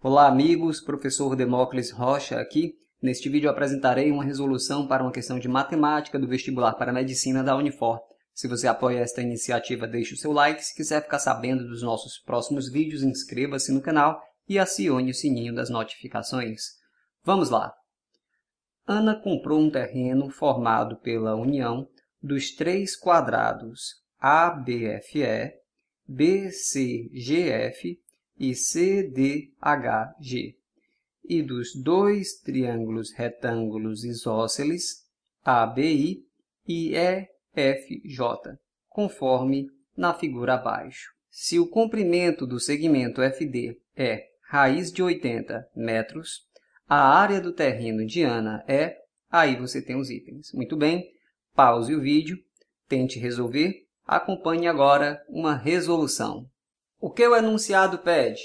Olá amigos, professor Demócles Rocha aqui. Neste vídeo apresentarei uma resolução para uma questão de matemática do vestibular para medicina da Unifor. Se você apoia esta iniciativa, deixe o seu like. Se quiser ficar sabendo dos nossos próximos vídeos, inscreva-se no canal e acione o sininho das notificações. Vamos lá! Ana comprou um terreno formado pela união dos três quadrados ABFE, BCGF e CDHG, e dos dois triângulos retângulos isósceles ABI e EFJ, conforme na figura abaixo. Se o comprimento do segmento FD é raiz de 80 metros, a área do terreno de Ana é... Aí você tem os itens. Muito bem, pause o vídeo, tente resolver, acompanhe agora uma resolução. O que o enunciado pede?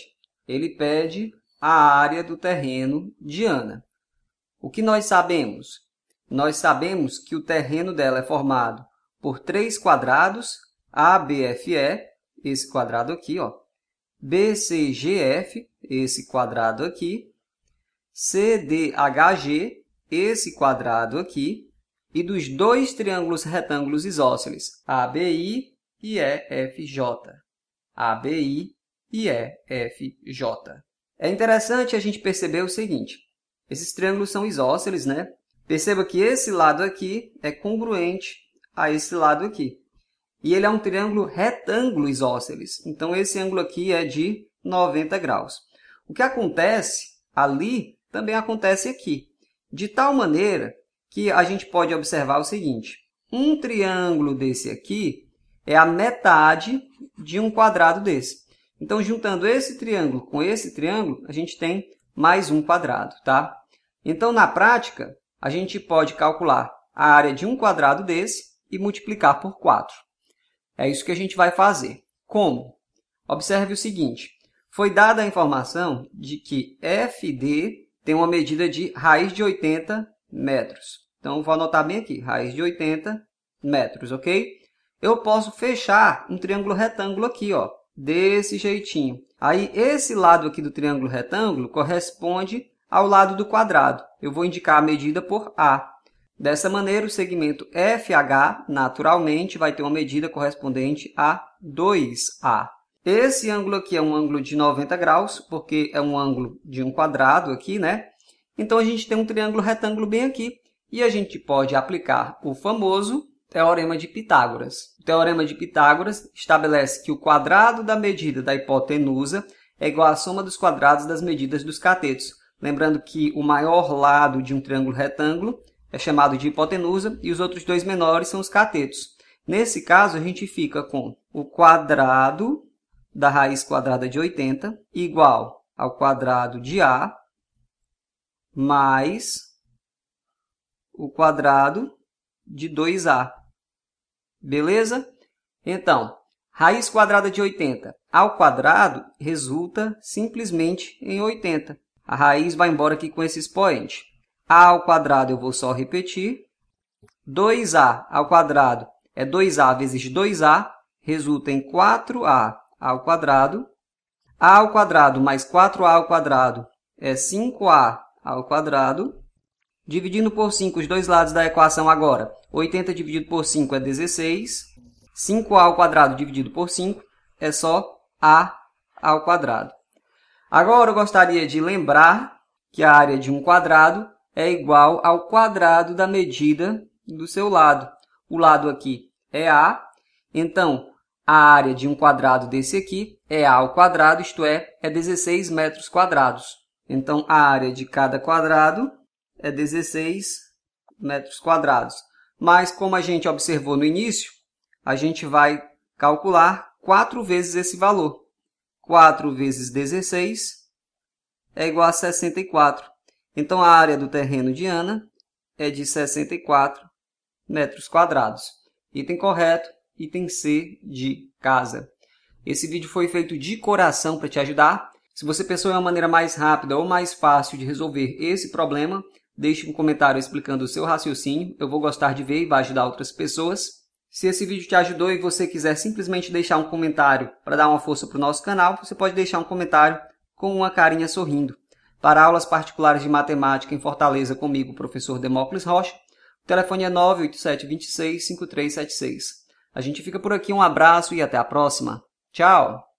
Ele pede a área do terreno de Ana. O que nós sabemos? Nós sabemos que o terreno dela é formado por três quadrados, ABFE, esse quadrado aqui, ó, BCGF, esse quadrado aqui, CDHG, esse quadrado aqui, e dos dois triângulos retângulos isósceles, ABI e EFJ. ABI e EFJ. É interessante a gente perceber o seguinte, esses triângulos são isósceles, né? Perceba que esse lado aqui é congruente a esse lado aqui. E ele é um triângulo retângulo isósceles. Então, esse ângulo aqui é de 90 graus. O que acontece ali também acontece aqui. De tal maneira que a gente pode observar o seguinte. Um triângulo desse aqui é a metade de um quadrado desse. Então, juntando esse triângulo com esse triângulo, a gente tem mais um quadrado, tá? Então, na prática, a gente pode calcular a área de um quadrado desse e multiplicar por 4. É isso que a gente vai fazer. Como? Observe o seguinte. Foi dada a informação de que FD tem uma medida de raiz de 80 metros. Então, vou anotar bem aqui, raiz de 80 metros, ok? Eu posso fechar um triângulo retângulo aqui, ó, desse jeitinho. Aí, esse lado aqui do triângulo retângulo corresponde ao lado do quadrado. Eu vou indicar a medida por A. Dessa maneira, o segmento FH, naturalmente, vai ter uma medida correspondente a 2A. Esse ângulo aqui é um ângulo de 90 graus, porque é um ângulo de um quadrado aqui, né? Então, a gente tem um triângulo retângulo bem aqui. E a gente pode aplicar o famoso Teorema de Pitágoras. O Teorema de Pitágoras estabelece que o quadrado da medida da hipotenusa é igual à soma dos quadrados das medidas dos catetos. Lembrando que o maior lado de um triângulo retângulo é chamado de hipotenusa e os outros dois menores são os catetos. Nesse caso, a gente fica com o quadrado da raiz quadrada de 80 igual ao quadrado de A mais o quadrado de 2A. Beleza? Então, raiz quadrada de 80 ao quadrado resulta simplesmente em 80. A raiz vai embora aqui com esse expoente. a ao quadrado eu vou só repetir. 2a ao quadrado é 2a vezes 2a, resulta em 4a ao quadrado. a ao quadrado mais 4a ao quadrado é 5a ao quadrado. Dividindo por 5 os dois lados da equação agora, 80 dividido por 5 é 16. 5a ao quadrado dividido por 5 é só a ao quadrado. Agora eu gostaria de lembrar que a área de um quadrado é igual ao quadrado da medida do seu lado. O lado aqui é a, então a área de um quadrado desse aqui é a ao quadrado, isto é, é 16 metros quadrados. Então, a área de cada quadrado é 16 metros quadrados. Mas, como a gente observou no início, a gente vai calcular 4 vezes esse valor. 4 vezes 16 é igual a 64. Então, a área do terreno de Ana é de 64 metros quadrados. Item correto, item C de casa. Esse vídeo foi feito de coração para te ajudar. Se você pensou em uma maneira mais rápida ou mais fácil de resolver esse problema, Deixe um comentário explicando o seu raciocínio, eu vou gostar de ver e vai ajudar outras pessoas. Se esse vídeo te ajudou e você quiser simplesmente deixar um comentário para dar uma força para o nosso canal, você pode deixar um comentário com uma carinha sorrindo. Para aulas particulares de matemática em Fortaleza comigo, o professor Demócles Rocha, o telefone é 987 56 5376. A gente fica por aqui, um abraço e até a próxima. Tchau!